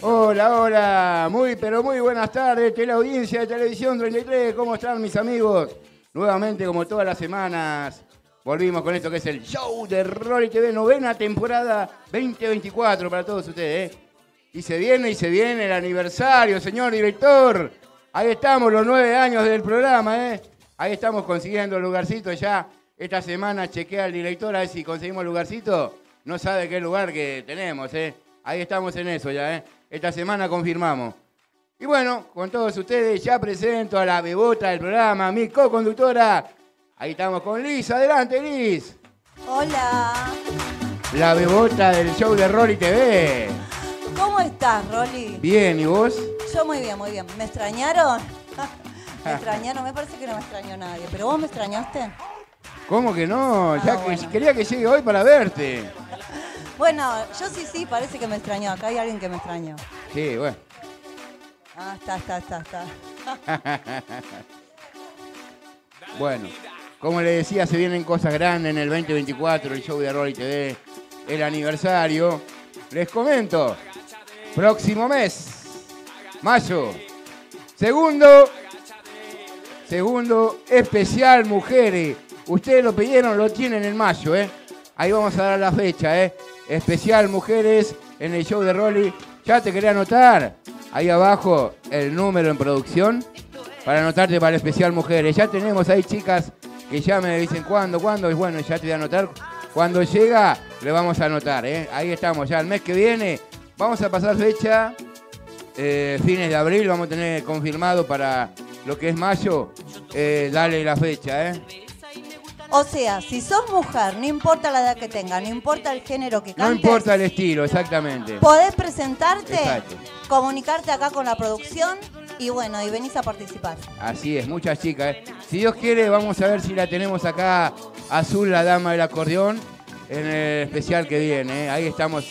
Hola, hola, muy pero muy buenas tardes, teleaudiencia de Televisión 33, ¿cómo están mis amigos? Nuevamente, como todas las semanas, volvimos con esto que es el show de Rory TV, novena temporada 2024 para todos ustedes, ¿eh? Y se viene y se viene el aniversario, señor director. Ahí estamos, los nueve años del programa, ¿eh? Ahí estamos consiguiendo el lugarcito ya. Esta semana chequea al director a ver si conseguimos el lugarcito. No sabe qué lugar que tenemos, ¿eh? Ahí estamos en eso ya, ¿eh? Esta semana confirmamos. Y bueno, con todos ustedes ya presento a la bebota del programa, mi co-conductora. Ahí estamos con Liz. Adelante, Liz. Hola. La bebota del show de Rolly TV. ¿Cómo estás, Rolly? Bien, ¿y vos? Yo muy bien, muy bien. ¿Me extrañaron? me extrañaron, me parece que no me extrañó nadie. ¿Pero vos me extrañaste? ¿Cómo que no? Ah, ya que bueno. quería que llegue hoy para verte. Bueno, yo sí, sí, parece que me extrañó. Acá hay alguien que me extrañó. Sí, bueno. Ah, está, está, está, está. Bueno, como le decía, se vienen cosas grandes en el 2024, el show de Rolly TV, el aniversario. Les comento, próximo mes, mayo, segundo, segundo especial mujeres. Ustedes lo pidieron, lo tienen en mayo, ¿eh? Ahí vamos a dar la fecha, ¿eh? Especial mujeres en el show de Rolly. Ya te quería anotar ahí abajo el número en producción para anotarte para especial mujeres. Ya tenemos ahí chicas que ya me dicen cuándo, cuándo, y bueno, ya te voy a anotar. Cuando llega, le vamos a anotar, ¿eh? Ahí estamos, ya el mes que viene. Vamos a pasar fecha, eh, fines de abril, vamos a tener confirmado para lo que es mayo. Eh, dale la fecha, ¿eh? O sea, si sos mujer, no importa la edad que tengas, no importa el género que No cantes, importa el estilo, exactamente. podés presentarte, Exacto. comunicarte acá con la producción y bueno, y venís a participar. Así es, muchas chicas. ¿eh? Si Dios quiere, vamos a ver si la tenemos acá, Azul, la dama del acordeón, en el especial que viene. ¿eh? Ahí estamos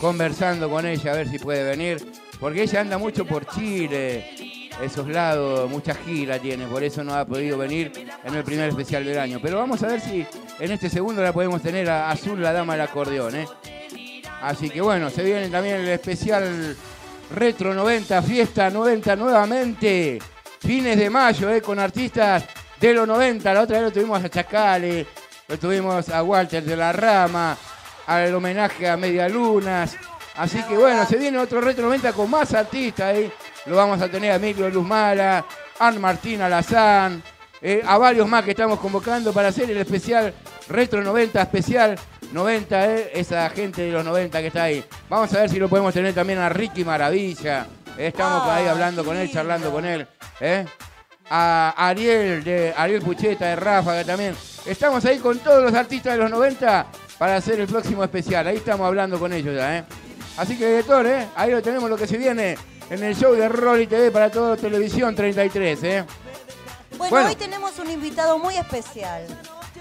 conversando con ella, a ver si puede venir. Porque ella anda mucho por Chile, esos lados, mucha gira tiene, por eso no ha podido venir en el primer especial del año. Pero vamos a ver si en este segundo la podemos tener a Azul, la dama del acordeón. ¿eh? Así que bueno, se viene también el especial Retro 90, Fiesta 90 nuevamente. Fines de mayo, eh, con artistas de los 90. La otra vez lo tuvimos a Chacale, lo tuvimos a Walter de la Rama, al homenaje a Medialunas. Así que bueno, se viene otro Retro 90 con más artistas. eh. Lo vamos a tener a Micro Luz Mala, Ann Martín Alazán, eh, a varios más que estamos convocando para hacer el especial Retro 90, especial 90, eh, esa gente de los 90 que está ahí. Vamos a ver si lo podemos tener también a Ricky Maravilla. Eh, Estamos Ah, ahí hablando con él, charlando con él. eh. A Ariel, de Ariel Pucheta, de Ráfaga también. Estamos ahí con todos los artistas de los 90 para hacer el próximo especial. Ahí estamos hablando con ellos ya, ¿eh? Así que, director, ¿eh? Ahí lo tenemos lo que se viene en el show de Rolly TV para todo Televisión 33, ¿eh? Bueno, Bueno. hoy tenemos un invitado muy especial.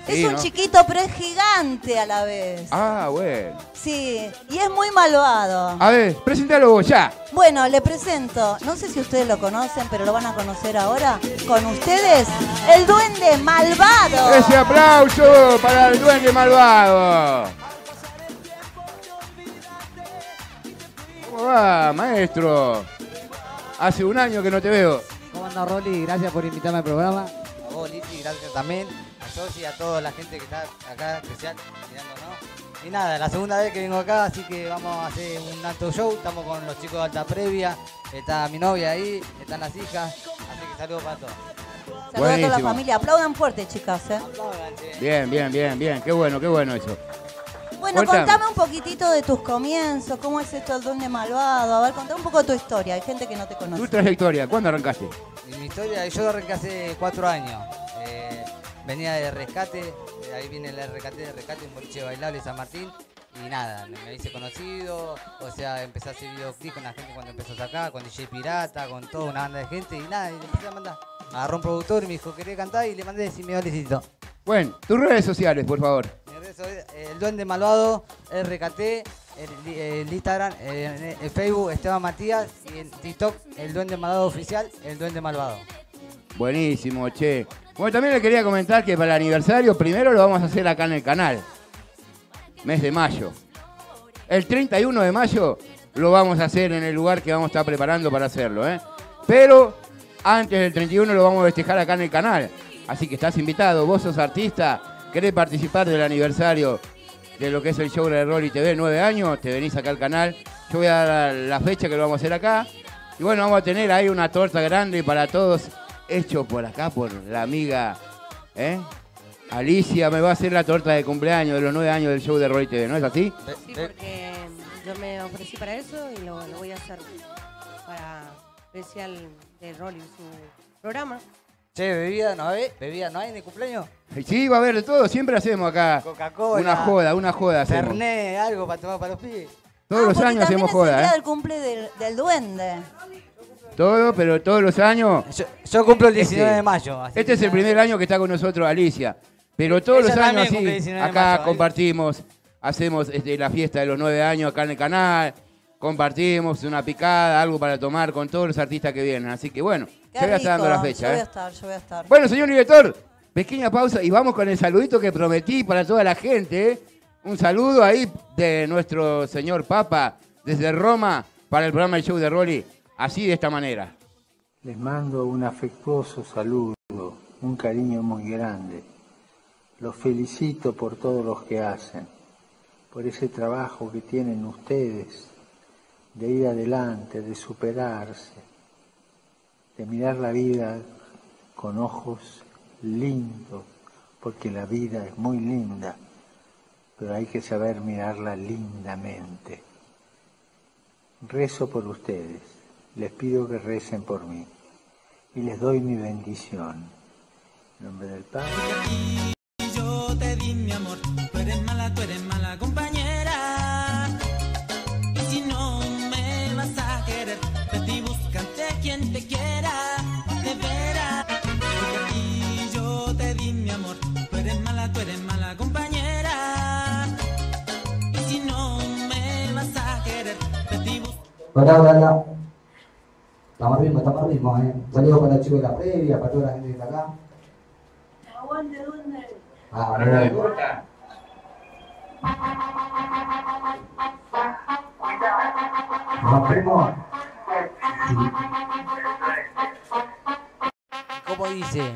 Es un ¿no? chiquito pero es gigante a la vez. Ah, bueno. Sí, y es muy malvado. A ver, presentalo vos ya. Bueno, le presento, no sé si ustedes lo conocen, pero lo van a conocer ahora. Con ustedes, el duende malvado. Ese aplauso para el duende malvado. ¿Cómo va, maestro? Hace un año que no te veo. ¿Cómo anda Rolly? Gracias por invitarme al programa. A vos, Liti, gracias también. A Sosi y a toda la gente que está acá especial mirándonos. Y nada, la segunda vez que vengo acá, así que vamos a hacer un alto show. Estamos con los chicos de Alta Previa. Está mi novia ahí, están las hijas. Así que saludos para todos. Saludos a toda la familia. Aplaudan fuerte, chicas. ¿eh? Bien, bien, bien, bien. Qué bueno, qué bueno eso. Bueno, Contame. contame un poquitito de tus comienzos. ¿Cómo es esto del duende malvado? A ver, contame un poco tu historia. Hay gente que no te Tu conoce. trayectoria, ¿cuándo arrancaste? Y mi historia, yo arranqué hace cuatro años. Eh, venía de rescate, eh, ahí viene el rescate de rescate, un boliche bailable San Martín. Y nada, me hice conocido, o sea, empecé a hacer videoclip con la gente cuando empezó acá, con DJ Pirata, con toda una banda de gente y nada, y le empecé a mandar. Agarró un productor y me dijo, ¿querés cantar? Y le mandé si me necesito. Bueno, tus redes sociales, por favor. El Duende Malvado, RKT, el, el Instagram, el Facebook Esteban Matías y en TikTok El Duende Malvado Oficial, El Duende Malvado. Buenísimo, che. Bueno, también le quería comentar que para el aniversario primero lo vamos a hacer acá en el canal. Mes de mayo. El 31 de mayo lo vamos a hacer en el lugar que vamos a estar preparando para hacerlo, ¿eh? Pero antes del 31 lo vamos a festejar acá en el canal. Así que estás invitado, vos sos artista, querés participar del aniversario de lo que es el show de Rolly TV, nueve años, te venís acá al canal. Yo voy a dar la fecha que lo vamos a hacer acá. Y bueno, vamos a tener ahí una torta grande para todos, hecho por acá, por la amiga, ¿eh? Alicia me va a hacer la torta de cumpleaños de los nueve años del show de Rolly TV, ¿no es así? Sí, porque yo me ofrecí para eso y lo, lo voy a hacer para especial de Rolly, su programa. Che, bebida no hay, bebida no hay en el cumpleaños. Sí, va a haber de todo, siempre hacemos acá Coca-Cola. una joda, una joda hacemos. Fernet, algo para tomar para los pibes. Todos Ah, los años hacemos es el joda, día ¿eh? del cumple del, del duende. Todo, pero todos los años. Yo, yo cumplo el Este- 19 de mayo. así Este que es el primer año que está con nosotros Alicia. Pero todos Ella los años así, 19 de acá mayo, compartimos, hacemos este, la fiesta de los nueve años acá en el canal, compartimos una picada, algo para tomar con todos los artistas que vienen. Así que bueno, Qué yo voy a estar dando la fecha. Yo voy a ¿eh? estar, yo voy a estar. Bueno, señor director, pequeña pausa y vamos con el saludito que prometí para toda la gente. ¿eh? Un saludo ahí de nuestro señor Papa desde Roma para el programa El Show de Rolly, así de esta manera. Les mando un afectuoso saludo, un cariño muy grande. Los felicito por todo lo que hacen, por ese trabajo que tienen ustedes de ir adelante, de superarse, de mirar la vida con ojos lindos, porque la vida es muy linda, pero hay que saber mirarla lindamente. Rezo por ustedes, les pido que recen por mí y les doy mi bendición. En nombre del Padre. Yo te di mi amor, tú eres mala, y búscate. Hola, hola, hola. Estamos ritmo, estamos ritmo, eh. Saludos para los chicos de la previa, para toda la gente que está acá. Ah, bueno. Vamos, primo. ¿Cómo dice?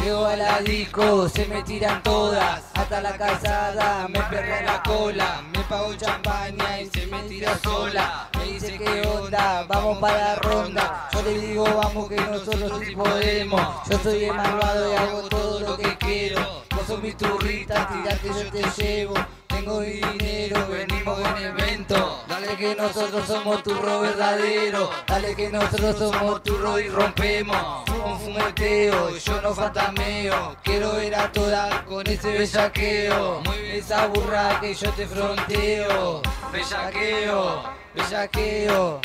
Llego a la disco, se me tiran todas, hasta la calzada, me perrea la cola, me pago champaña y se me tira sola, me dice qué onda, vamos para la ronda, yo le digo vamos que nosotros sí podemos, yo soy el malvado y hago todo lo que quiero, vos sos mi turrita, tirate yo te llevo, tengo dinero, venimos en evento, dale que nosotros somos turro verdadero, dale que nosotros somos turro y rompemos, fumo fumeteo, yo no fantameo, quiero ver a todas con ese bellaqueo, muy bien esa burra que yo te fronteo, bellaqueo, bellaqueo.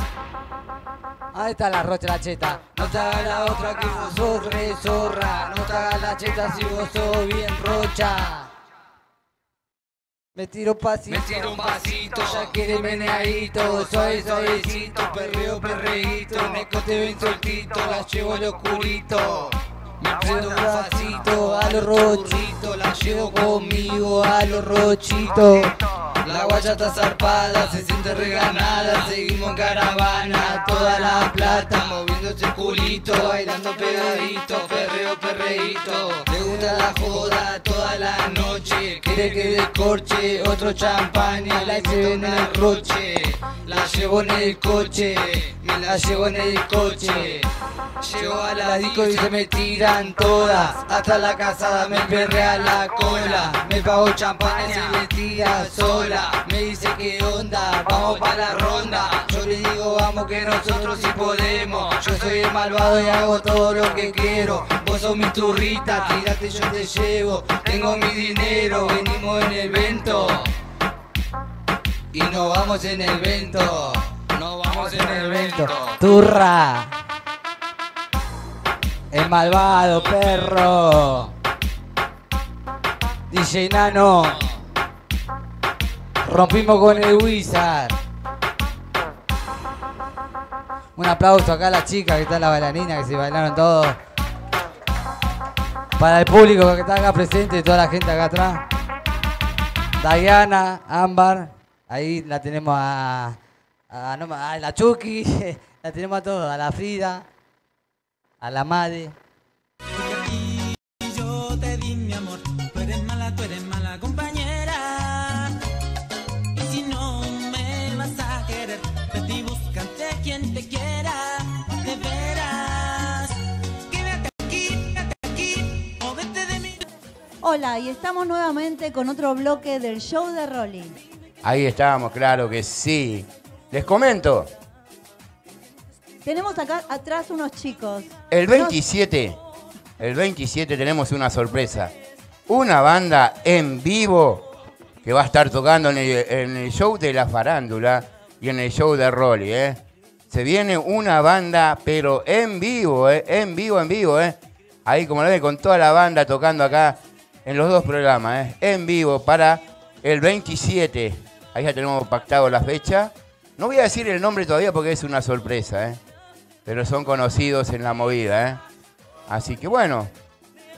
Ahí está la rocha la cheta. No te hagas la otra que vos sos re zorra. No te hagas la cheta si vos sos bien rocha. Me tiro pasito, me tiro un pasito, ya quiere meneadito, suave suavecito, perreo perreíto, en el cote ven soltito, la llevo al oscurito. Me prendo un pasito a los rochitos, la llevo conmigo a los rochitos. La guaya está zarpada, se siente reganada, seguimos en caravana, toda la plata, moviendo ese culito, bailando pegadito, perreo, perreíto. Le gusta la joda toda la noche, quiere que descorche otro champaña, la llevo en el roche, la llevo en el coche, me la llevo en el coche. Llego a la disco y se me tiran todas Hasta la casada me perrea la cola Me pago champaña y me tira sola Me dice qué onda, vamos para la ronda. Yo le digo vamos que nosotros sí podemos. Yo soy el malvado y hago todo lo que quiero. Vos sos mi turrita, tirate yo te llevo. Tengo mi dinero, venimos en el vento. Y nos vamos en el vento. Nos vamos en el vento. Turra. El malvado perro. DJ Nano. Rompimos con el Wizard. Un aplauso acá a las chicas que están la bailarina, que se bailaron todos. Para el público que está acá presente y toda la gente acá atrás. Diana, Ámbar. Ahí la tenemos a a, a la Chucky, la tenemos a todos, a la Frida, a la Made. Hola, y estamos nuevamente con otro bloque del show de Rolly. Ahí estamos, claro que sí. Les comento, Tenemos acá atrás unos chicos. el Nos- 27, el 27 tenemos una sorpresa. Una banda en vivo que va a estar tocando en el, en el show de la farándula y en el show de Rolly, ¿eh? Se viene una banda, pero en vivo, ¿eh? En vivo, en vivo, ¿eh? Ahí, como lo ven, con toda la banda tocando acá en los dos programas, ¿eh? En vivo para el 27. Ahí ya tenemos pactado la fecha. No voy a decir el nombre todavía porque es una sorpresa, ¿eh? Pero son conocidos en la movida, ¿eh? Así que bueno,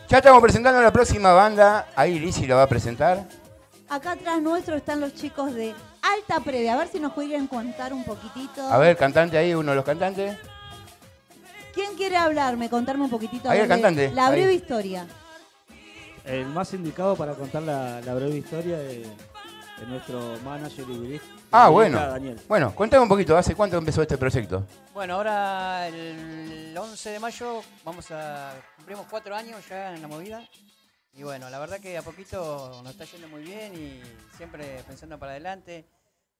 ya estamos presentando a la próxima banda. Ahí Lizzy la va a presentar. Acá atrás nuestro están los chicos de Alta Previa. A ver si nos podrían contar un poquitito. A ver, cantante ahí, uno de los cantantes. ¿Quién quiere hablarme, contarme un poquitito? Ahí el cantante, La ahí. breve historia. El más indicado para contar la, la breve historia de, de nuestro manager y guiri- Ah, bueno. Daniel. Bueno, contame un poquito, ¿hace cuánto empezó este proyecto? Bueno, ahora el 11 de mayo vamos a cumplimos cuatro años ya en la movida y bueno, la verdad que a poquito nos está yendo muy bien y siempre pensando para adelante.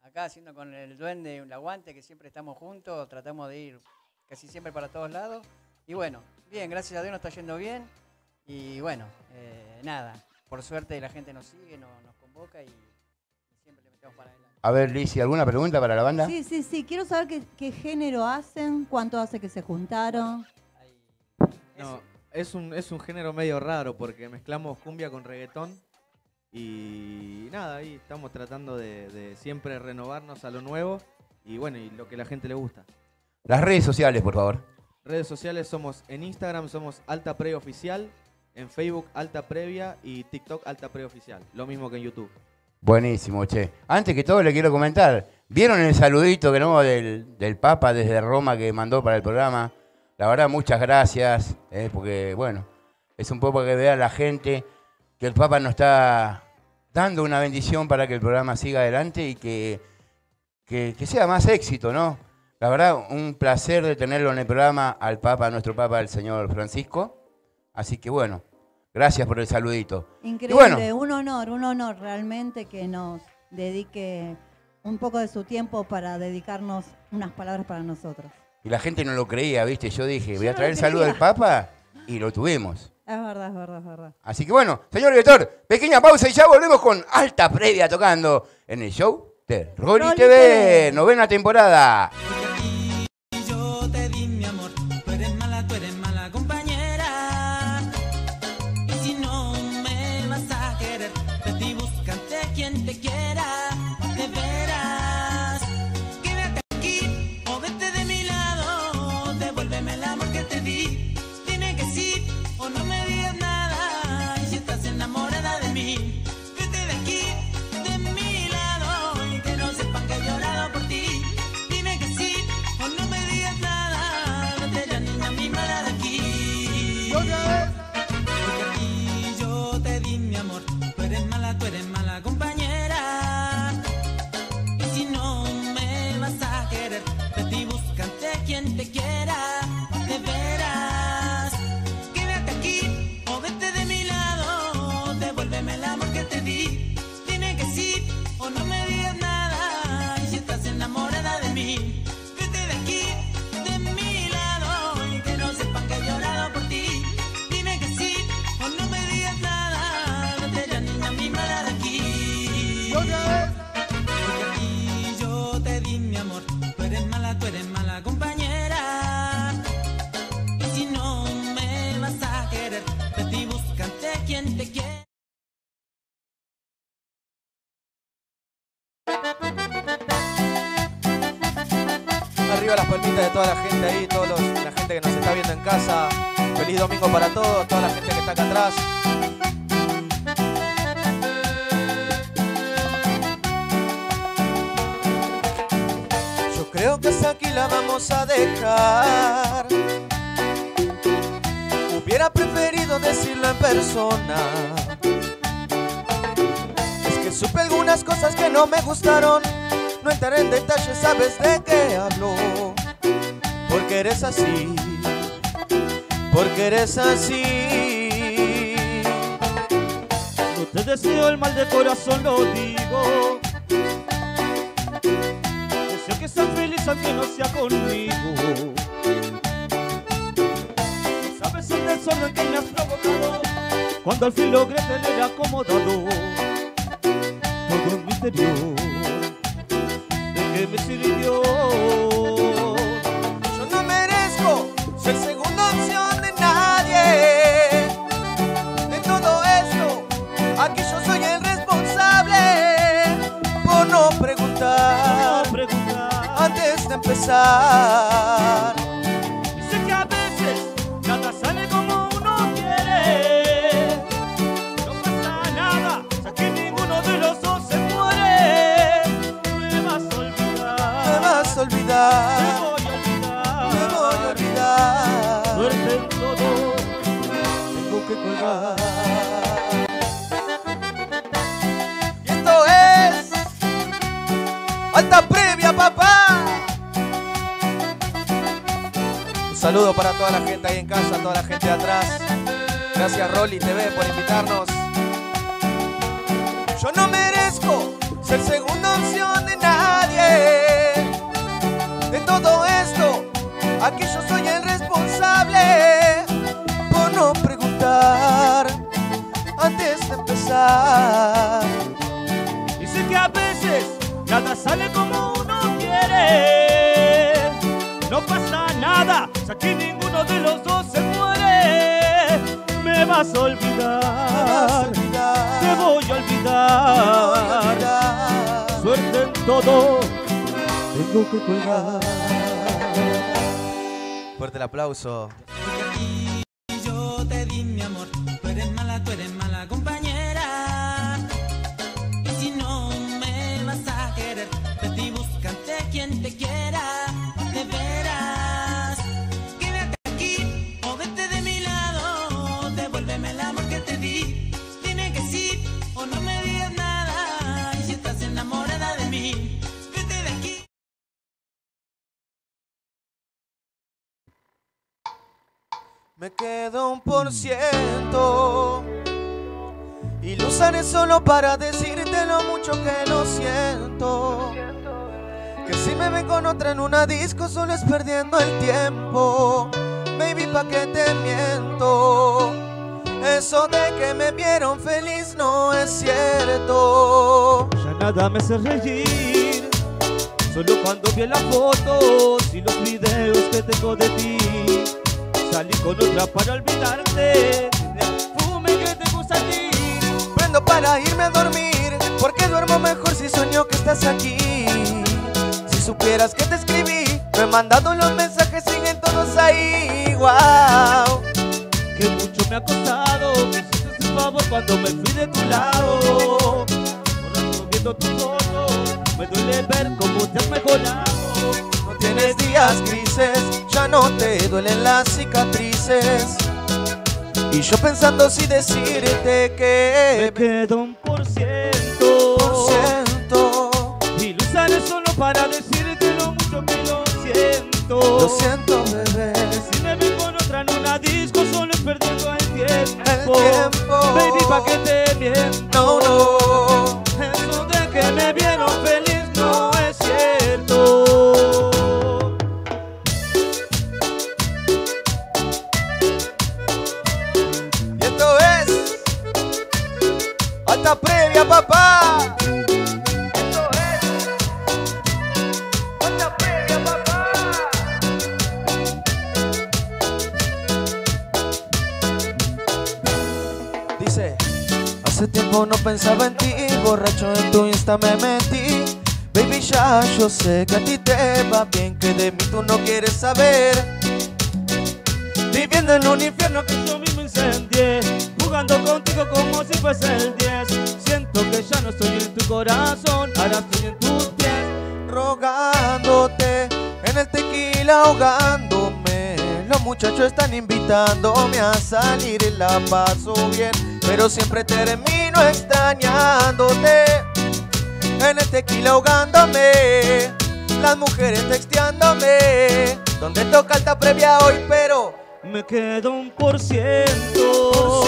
Acá haciendo con el duende un aguante que siempre estamos juntos, tratamos de ir casi siempre para todos lados y bueno, bien, gracias a Dios nos está yendo bien y bueno, eh, nada, por suerte la gente nos sigue, no- nos convoca y, y siempre le metemos para adelante. A ver, Lizzy, ¿alguna pregunta para la banda? Sí, sí, sí. Quiero saber qué, qué género hacen, cuánto hace que se juntaron. No, es un, es un género medio raro porque mezclamos cumbia con reggaetón y nada, ahí estamos tratando de, de siempre renovarnos a lo nuevo y bueno, y lo que la gente le gusta. Las redes sociales, por favor. Redes sociales somos en Instagram somos Alta Pre Oficial, en Facebook Alta Previa y TikTok Alta Pre Oficial, lo mismo que en YouTube. Buenísimo, che. Antes que todo le quiero comentar, ¿vieron el saludito que no del, del Papa desde Roma que mandó para el programa? La verdad, muchas gracias, eh, porque bueno, es un poco para que vea la gente que el Papa nos está dando una bendición para que el programa siga adelante y que, que, que sea más éxito, ¿no? La verdad, un placer de tenerlo en el programa al Papa, a nuestro Papa, el señor Francisco. Así que bueno, gracias por el saludito. Increíble, bueno, un honor, un honor realmente que nos dedique un poco de su tiempo para dedicarnos unas palabras para nosotros. Y la gente no lo creía, ¿viste? Yo dije, voy a no traer saludo del creía. Papa y lo tuvimos. Es verdad, es verdad, es verdad. Así que bueno, señor director, pequeña pausa y ya volvemos con alta previa tocando en el show de Rolly TV, TV. novena temporada. Sabes de qué hablo. Porque eres así. Porque eres así. No te deseo el mal de corazón, lo digo. Deseo que seas feliz aunque no sea conmigo. Sabes el desorden que me has provocado cuando al fin logré tener acomodado todo en mi interior. ¿De qué me sirvió? Yo no merezco ser segunda opción de nadie. De todo esto, aquí yo soy el responsable por no preguntar, antes de empezar. Saludo para toda la gente ahí en casa, toda la gente atrás. Gracias Rolly TV por invitarnos. Yo no merezco ser segunda opción de nadie. De todo esto, aquí yo soy el responsable por no preguntar antes de empezar. Y sé que a veces nada sale como uno quiere. No pasa nada, si aquí ninguno de los dos se muere. Me vas a olvidar. Te voy a olvidar. Suerte en todo, tengo que colgar. Fuerte el aplauso. Me quedo un por ciento y lo usaré solo para decirte lo mucho que lo siento. Que si me ven con otra en una disco solo es perdiendo el tiempo. Baby, pa' que te miento. Eso de que me vieron feliz no es cierto. Ya nada me hace reír. Solo cuando vi las fotos y los videos que tengo de ti. Salí con otra para olvidarte. del perfume que te gusta a ti. Prendo para irme a dormir, porque duermo mejor si sueño que estás aquí. Si supieras que te escribí, me he mandado los mensajes, siguen todos ahí. Wow. Que mucho me ha costado. Me hiciste ese favor cuando me fui de tu lado. Borrando viendo tus fotos. Me duele ver cómo te has mejorado. Tienes días grises, ya no te duelen las cicatrices. Y yo pensando si decirte que Me quedo un por ciento. por ciento. Y lo usaré solo para decirte lo mucho que lo siento. Lo siento, bebé. Si me ven con otra en una disco, solo es perdiendo el tiempo. El tiempo. Baby, pa' que te miento. No, no. Alta previa, papá. Previa, papá. Dice, hace tiempo no pensaba en ti, borracho en tu insta me metí. Baby, ya yo sé que a ti te va bien, que de mí tú no quieres saber. Viviendo en un infierno que yo mismo incendié Jugando contigo como si fuese el 10 Siento que ya no estoy en tu corazón Ahora estoy en tus pies rogándote tequila ahogándome. Los muchachos están invitándome a salir y la paso bien. Pero siempre termino extrañándote. En el tequila ahogándome. Las mujeres texteándome. Donde toca alta previa hoy, pero Me quedo un por ciento.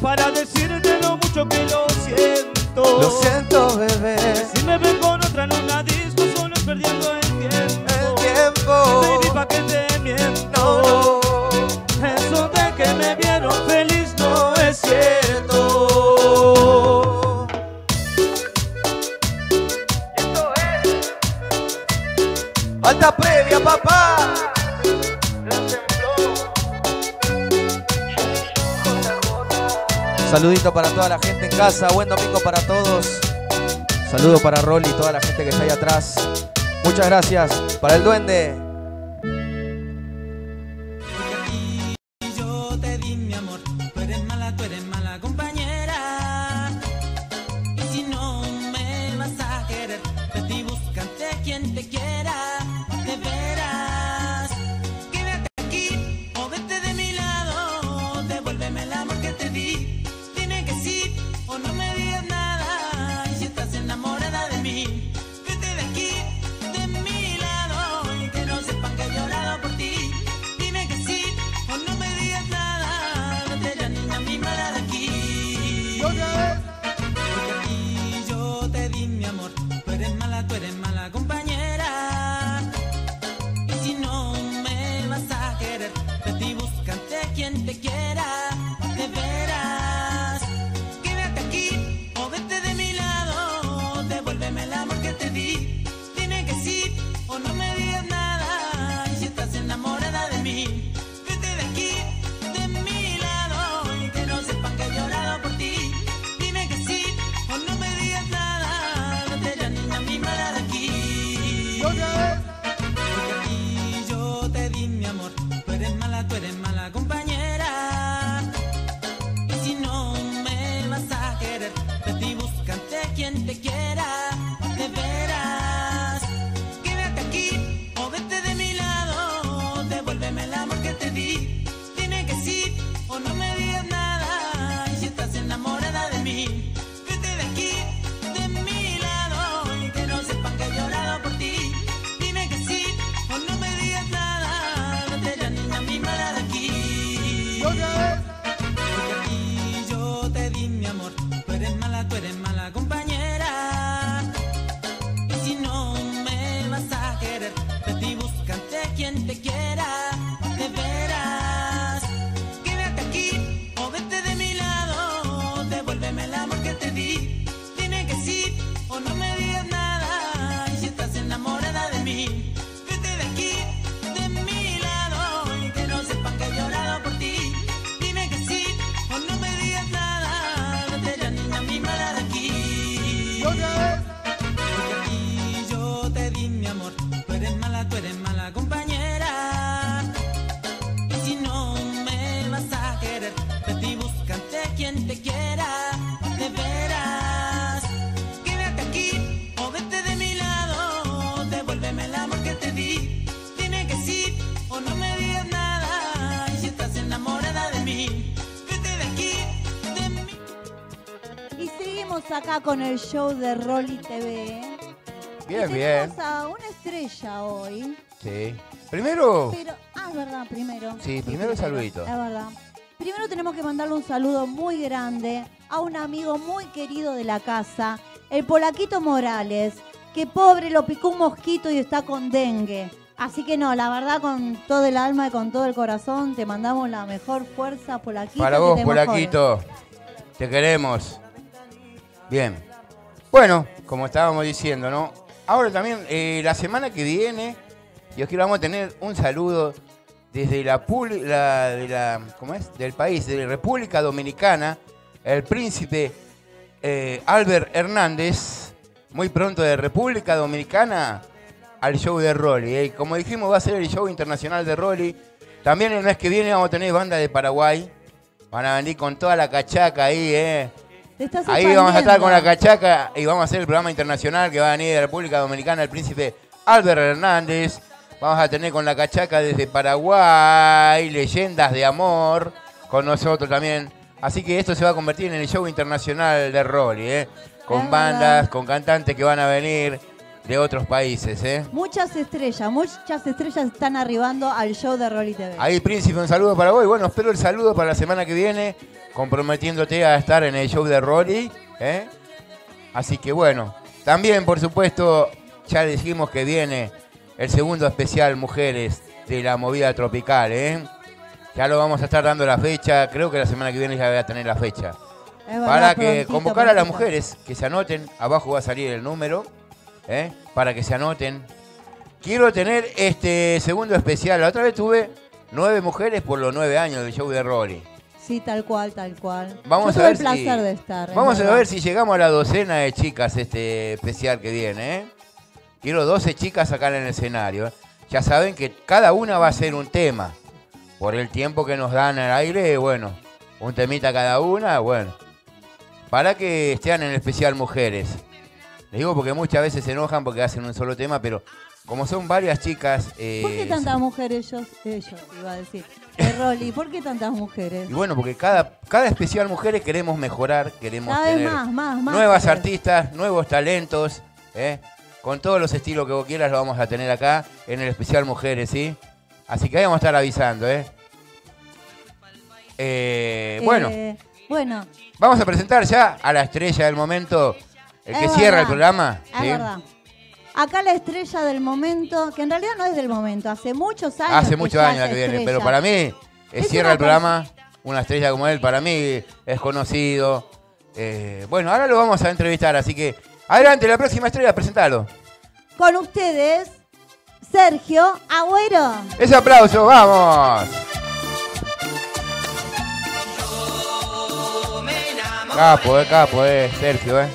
Para decirte lo mucho que lo siento. Lo siento, bebé. Si me ven con otra en una disco, solo es perdiendo el tiempo. El tiempo. Baby, pa' que te miento. Eso de que me vieron feliz no es cierto. Alta previa, papá. Saludito para toda la gente en casa, buen domingo para todos. Saludo para Rolly y toda la gente que está ahí atrás. Muchas gracias. Para el duende. Acá con el show de Rolly TV. ¿eh? Bien, Y bien. a una estrella hoy. Sí. Primero, Pero, ah, es verdad, primero. sí, primero el saludito. Es verdad. Primero tenemos que mandarle un saludo muy grande a un amigo muy querido de la casa, el Polaquito Morales, que pobre lo picó un mosquito y está con dengue. Así que no, la verdad con todo el alma y con todo el corazón te mandamos la mejor fuerza, Polaquito. Para que vos, mejores. Polaquito. Te queremos. Bien. Bueno, como estábamos diciendo, ¿no? Ahora también, eh, la semana que viene, yo quiero vamos a tener un saludo desde la, la- de la- ¿cómo es? del país, de la República Dominicana, el príncipe eh, Albert Hernández, muy pronto de República Dominicana, al show de Rolly. ¿eh? Como dijimos, va a ser el show internacional de Rolly. También el mes que viene vamos a tener banda de Paraguay. Van a venir con toda la cachaca ahí, ¿eh? Estás Ahí vamos a estar con la cachaca y vamos a hacer el programa internacional que va a venir de República Dominicana el príncipe Albert Hernández. Vamos a tener con la cachaca desde Paraguay, leyendas de amor, con nosotros también. Así que esto se va a convertir en el show internacional de Rolly, ¿eh? Con bandas, con cantantes que van a venir de otros países, ¿eh? Muchas estrellas, muchas estrellas están arribando al show de Rolly TV. Ahí, Príncipe, un saludo para vos. Y bueno, espero el saludo para la semana que viene, comprometiéndote a estar en el show de Rolly. ¿eh? Así que bueno, también, por supuesto, ya dijimos que viene el segundo especial Mujeres de la movida tropical. ¿eh? Ya lo vamos a estar dando la fecha. Creo que la semana que viene ya voy a tener la fecha. Es verdad, Para que prontito, convocar a las mujeres que se anoten, abajo va a salir el número, ¿eh? para que se anoten. Quiero tener este segundo especial. La otra vez tuve nueve mujeres por los nueve años del show de Rory. Sí, tal cual, tal cual. Vamos Yo a ver el placer si, de estar. es Vamos a ver si llegamos a la docena de chicas este especial que viene. ¿eh? Quiero 12 chicas acá en el escenario. ¿eh? Ya saben que cada una va a ser un tema. Por el tiempo que nos dan al aire, bueno, un temita cada una, bueno. Para que estén en el especial mujeres. Les digo porque muchas veces se enojan porque hacen un solo tema, pero como son varias chicas... eh, ¿Por qué tantas mujeres ellos, ellos, iba a decir? De Rolly, ¿por qué tantas mujeres? Y bueno, porque cada, cada especial mujeres queremos mejorar, queremos Cada tener más, más, más. nuevas artistas, nuevos talentos, ¿eh? con todos los estilos que vos quieras lo vamos a tener acá en el especial mujeres, ¿sí? Así que ahí vamos a estar avisando, ¿eh? Eh, bueno, Eh, bueno, vamos a presentar ya a la estrella del momento, el que Es cierra el programa. es ¿sí? verdad. Acá la estrella del momento, que en realidad no es del momento, hace muchos años. Hace muchos años es que viene, estrella. pero para mí, Es cierra el programa, una estrella como él, para mí es conocido. Eh, bueno, ahora lo vamos a entrevistar, así que adelante, la próxima estrella, presentalo. Con ustedes, Sergio Agüero. Ese aplauso, vamos. Capo, eh, capo, eh, Sergio, eh.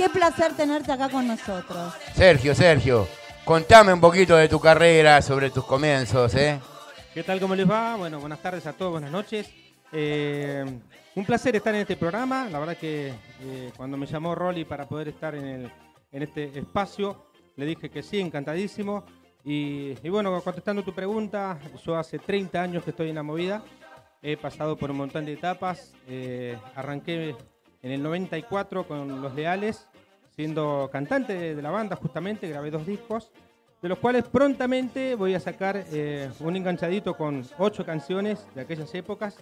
Qué placer tenerte acá con nosotros. Sergio, Sergio, contame un poquito de tu carrera, sobre tus comienzos, eh. ¿Qué tal? ¿Cómo les va? Bueno, buenas tardes a todos, buenas noches. Eh, un placer estar en este programa. La verdad que eh, cuando me llamó Rolly para poder estar en, el- en este espacio, le dije que sí, encantadísimo. Y, y bueno, contestando tu pregunta, yo hace 30 años que estoy en la movida. He pasado por un montón de etapas. Eh, arranqué en el 94 con Los Leales, siendo cantante de, la banda justamente, grabé dos discos de los cuales prontamente voy a sacar eh, un enganchadito con ocho canciones de aquellas épocas.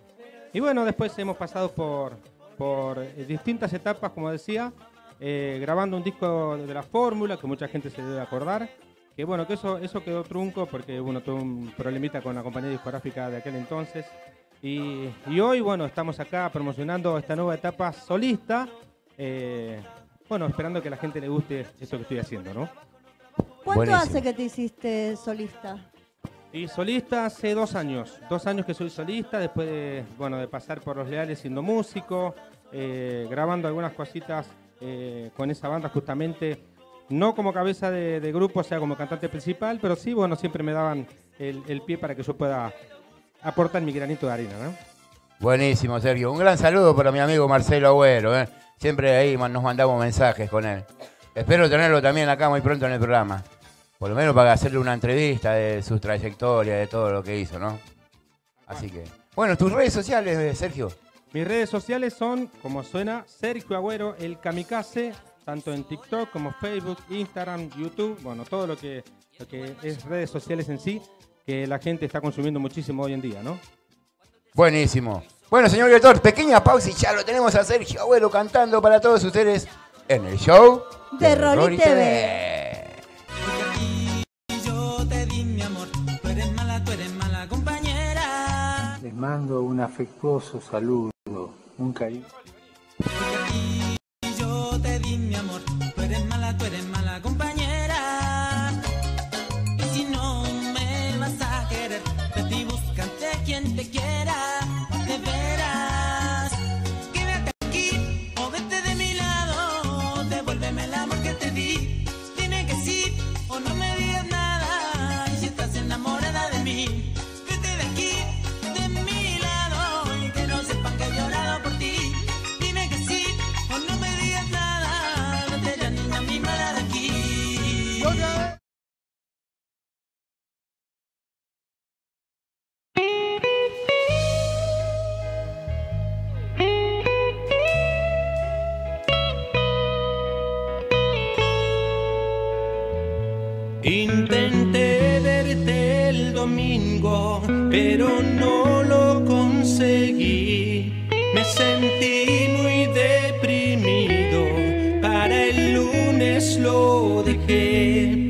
Y bueno, después hemos pasado por, por eh, distintas etapas, como decía, eh, grabando un disco de la fórmula, que mucha gente se debe acordar. Que bueno, que eso, eso quedó trunco porque bueno, tuve un problemita con la compañía discográfica de aquel entonces. Y, y hoy, bueno, estamos acá promocionando esta nueva etapa solista. Bueno, esperando que a la gente le guste esto que estoy haciendo, ¿no? ¿Cuánto Buenísimo. hace que te hiciste solista? Y solista hace dos años, dos años que soy solista, después de, bueno, de pasar por Los Leales siendo músico, eh, grabando algunas cositas eh, con esa banda justamente, no como cabeza de, de grupo, o sea, como cantante principal, pero sí, bueno, siempre me daban el, el pie para que yo pueda aportar mi granito de arena, ¿no? Buenísimo, Sergio. Un gran saludo para mi amigo Marcelo Agüero, eh. Siempre ahí nos mandamos mensajes con él. Espero tenerlo también acá muy pronto en el programa. Por lo menos para hacerle una entrevista de su trayectoria, de todo lo que hizo, ¿no? Así que. Bueno, tus redes sociales, eh, Sergio. Mis redes sociales son, como suena, Sergio Agüero, el Kamikaze, tanto en TikTok como Facebook, Instagram, YouTube, bueno, todo lo que, lo que es redes sociales en sí, que la gente está consumiendo muchísimo hoy en día, ¿no? Buenísimo. Bueno, señor director, pequeña pausa y ya lo tenemos a Sergio Agüero cantando para todos ustedes en el show De Rolly TV. Yo te di mi amor, tú eres mala, tú eres mala compañera. Les mando un afectuoso saludo, un cariño. for the kid.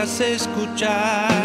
Quieras escuchar?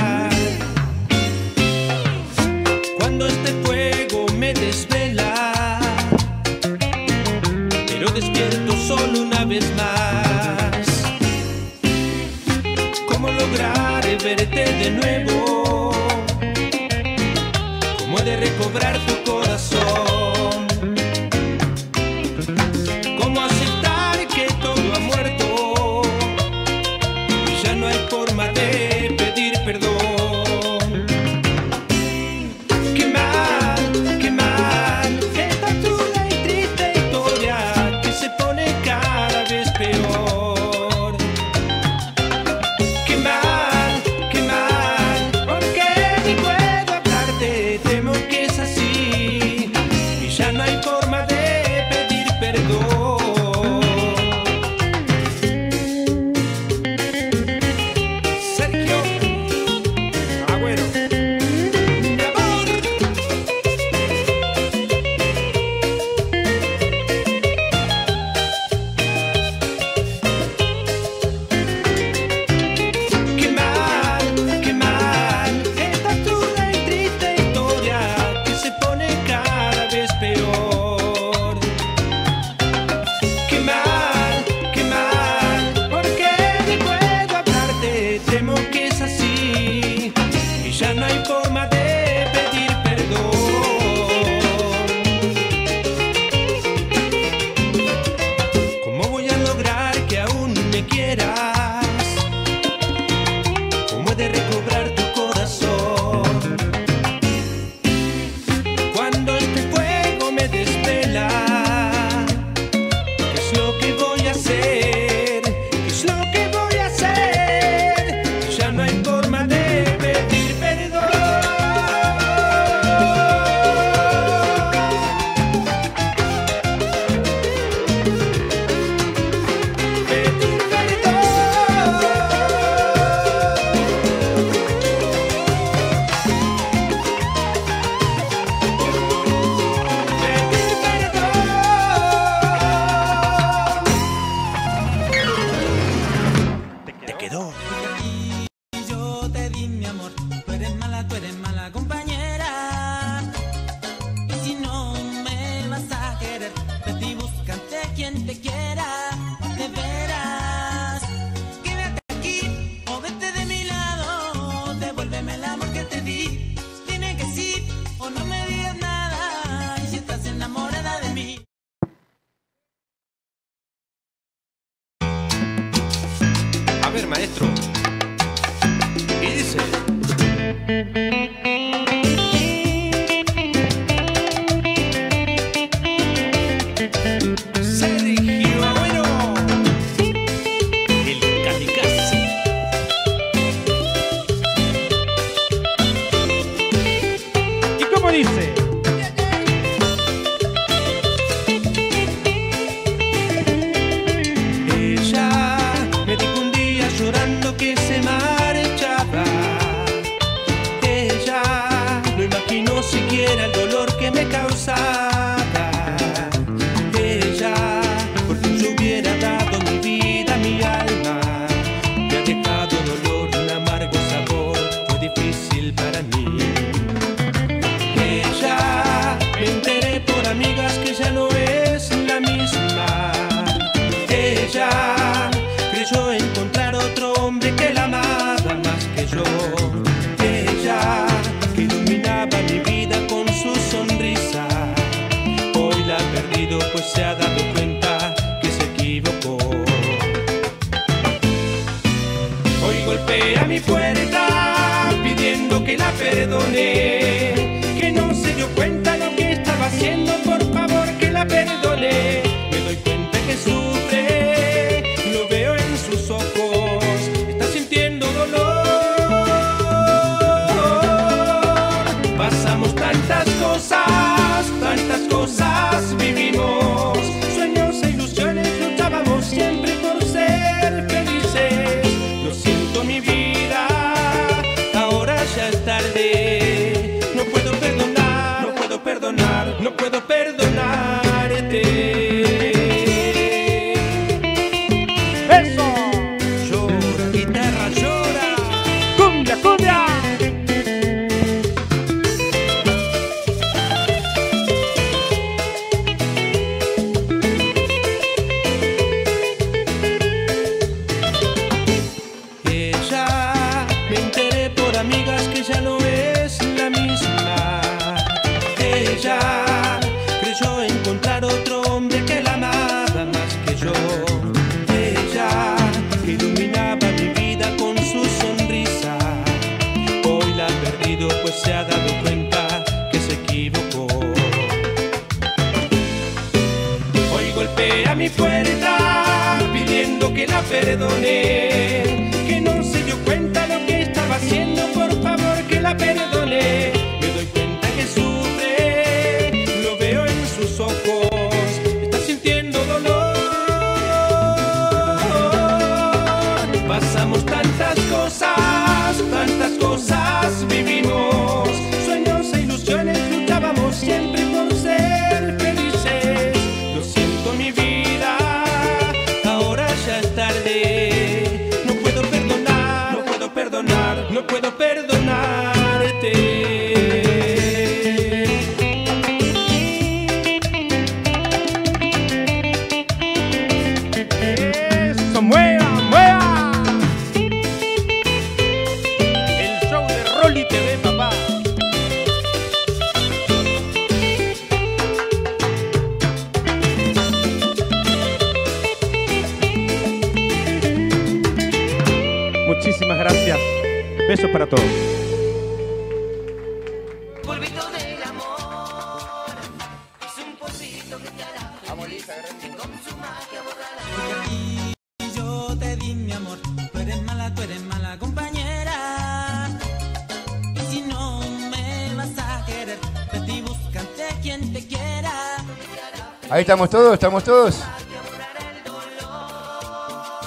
estamos todos, estamos todos.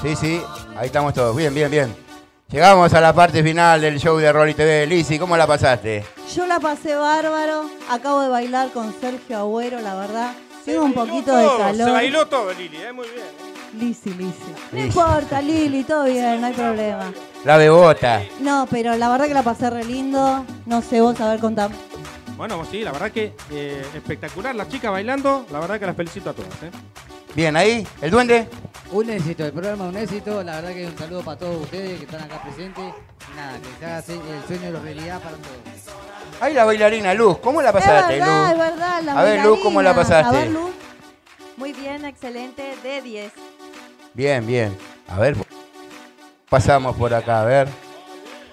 Sí, sí, ahí estamos todos. Bien, bien, bien. Llegamos a la parte final del show de Rolly TV. Lizzy, ¿cómo la pasaste? Yo la pasé bárbaro. Acabo de bailar con Sergio Agüero, la verdad. Tengo un poquito de calor. Se bailó todo, Lili, ¿eh? muy bien. Eh. Lizzy, Lizzy. No importa, Lili, todo bien, no hay problema. La bebota. No, pero la verdad que la pasé re lindo. No sé vos, a ver, contame. Bueno, sí, la verdad que eh, espectacular. Las chicas bailando, la verdad que las felicito a todas. ¿eh? Bien, ahí, el duende. Un éxito, el programa un éxito. La verdad que un saludo para todos ustedes que están acá presentes. Nada, que se haga el sueño de realidad para todos. Ahí la bailarina Luz. ¿Cómo la Es pasaste, verdad, es Luz? verdad. La A ver, Luz, ¿cómo la pasaste? A ver, Luz. Muy bien, excelente, de 10. Bien, bien. A ver, pasamos por acá, a ver.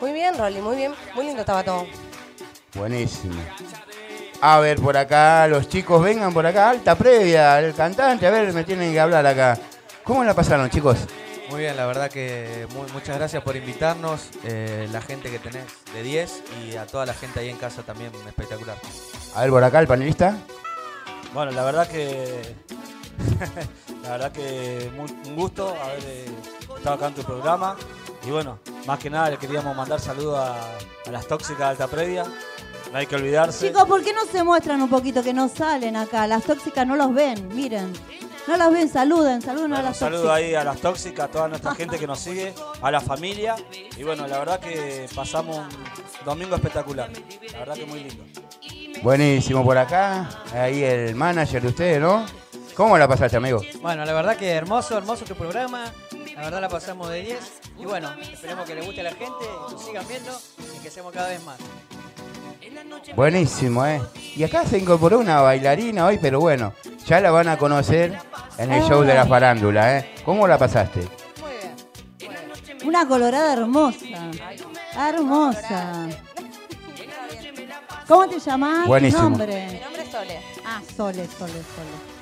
Muy bien, Rolly, muy bien. Muy lindo estaba todo. Buenísimo. A ver, por acá, los chicos vengan por acá, alta previa, el cantante, a ver, me tienen que hablar acá. ¿Cómo la pasaron, chicos? Muy bien, la verdad que mu- muchas gracias por invitarnos, eh, la gente que tenés de 10 y a toda la gente ahí en casa también espectacular. A ver, por acá, el panelista. Bueno, la verdad que. la verdad que un gusto haber eh, estado acá en tu programa. Y bueno, más que nada le queríamos mandar saludos a, a las tóxicas de Alta Previa. No hay que olvidarse. Chicos, ¿por qué no se muestran un poquito que no salen acá? Las tóxicas no los ven, miren. No los ven, saluden, saluden a Bueno, las saludo tóxicas. ahí a las tóxicas, a toda nuestra gente que nos sigue, a la familia. Y bueno, la verdad que pasamos un domingo espectacular. La verdad que muy lindo. Buenísimo, por acá. Ahí el manager de ustedes, ¿no? ¿Cómo la pasaste, amigo? Bueno, la verdad que hermoso, hermoso tu programa. La verdad la pasamos de 10. Y bueno, esperemos que le guste a la gente, que nos sigan viendo y que seamos cada vez más. Buenísimo, ¿eh? Y acá se incorporó una bailarina hoy, pero bueno, ya la van a conocer en el show de la farándula, ¿eh? ¿Cómo la pasaste? Una colorada hermosa. Hermosa. ¿Cómo te llamas? Buenísimo. ¿Tu nombre? Mi nombre es Sole. Ah, Sole, Sole, Sole.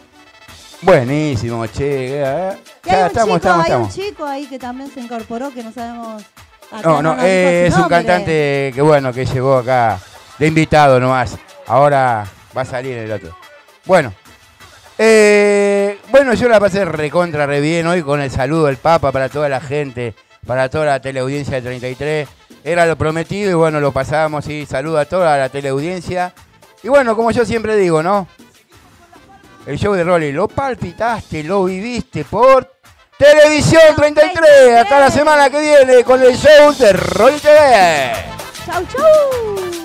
Buenísimo, che. ¿eh? Ya un estamos, chico, estamos, hay un estamos. chico ahí que también se incorporó que no sabemos. acá No, no, eh, es un nombre. cantante que bueno, que llegó acá de invitado nomás. Ahora va a salir el otro. Bueno, eh, bueno, yo la pasé recontra re bien hoy con el saludo del Papa para toda la gente, para toda la teleaudiencia de 33. Era lo prometido y bueno, lo pasamos y saludo a toda la teleaudiencia. Y bueno, como yo siempre digo, ¿no? El show de Rolly, lo palpitaste, lo viviste por Televisión 33. Hasta la semana que viene con el show de Rolly TV. Chau, chau.